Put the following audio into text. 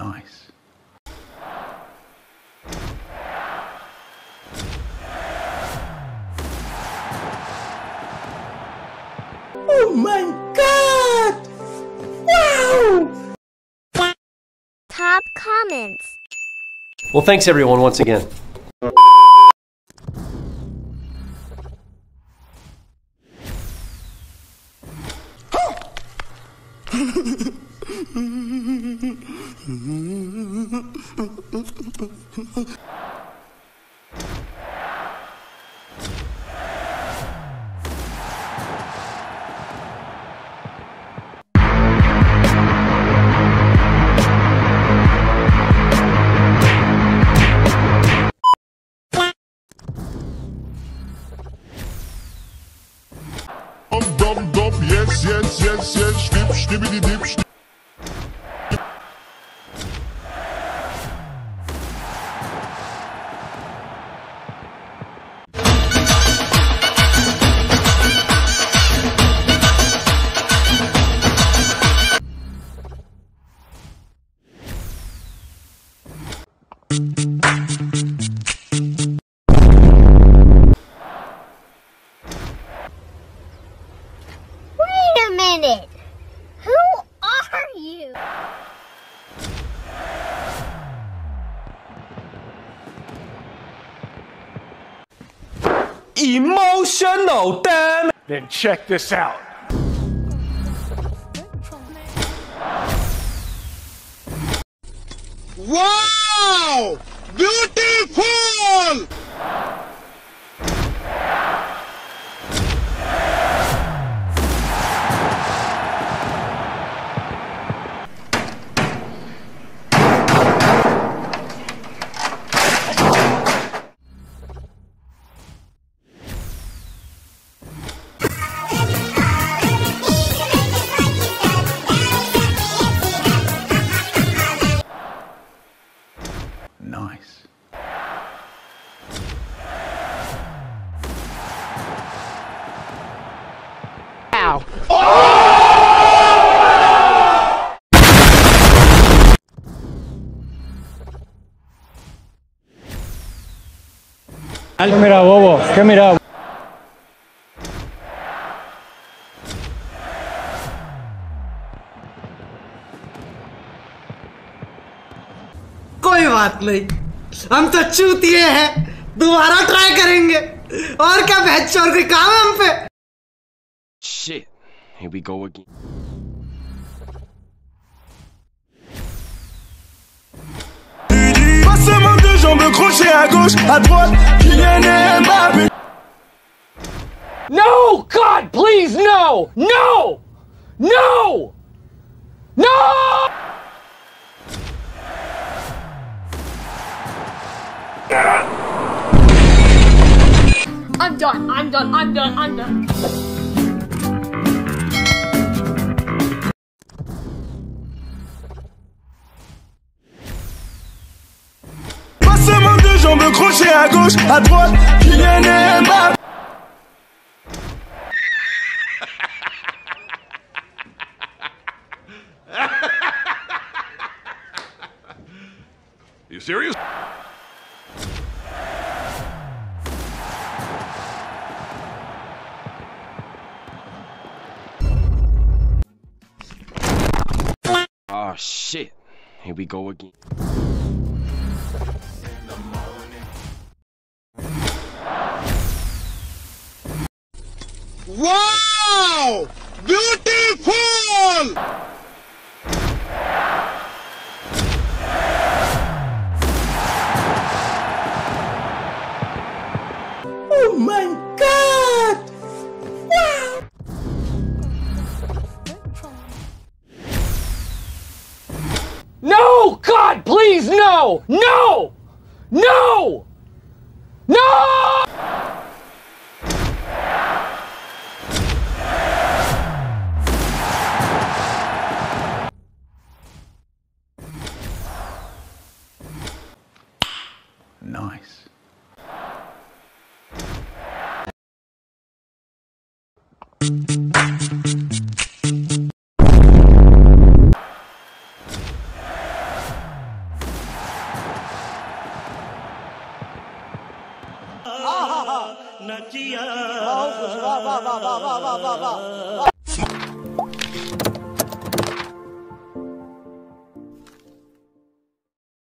Nice. Oh my god! Wow! Top comments. Well, thanks everyone once again. Mm-hmm. Yes, yes, yes, yes. Stip, stibidi dip, stip. Thank you. Minute. Who are you? Emotional, damn! Then check this out. Wow! Beautiful! ¿Qué mira, bobo? ¿Qué mira? कोई बात नहीं हम तो चूतिए हैं दोबारा try करेंगे और क्या बहस चोर कोई काम है हम पे. Here we go again. Passement de jambes crochet à gauche, à droite, Kylian Mbappé. No! God, please, no! No! No! No! I'm done. I'm done. I'm done. I'm done. Jambes crochet à gauche, à droite, Kylian Mbappé. You serious? Oh shit. Here we go again. Wow! Beautiful! Oh my god! Wow! No! God, please, no! No! No! No! nice.